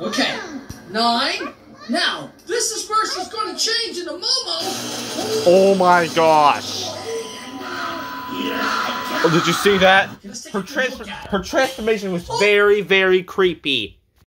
Okay, nine. Now, this is where she's going to change into Momo. Oh my gosh. Oh, did you see that? Her trans—her transformation was very, very creepy.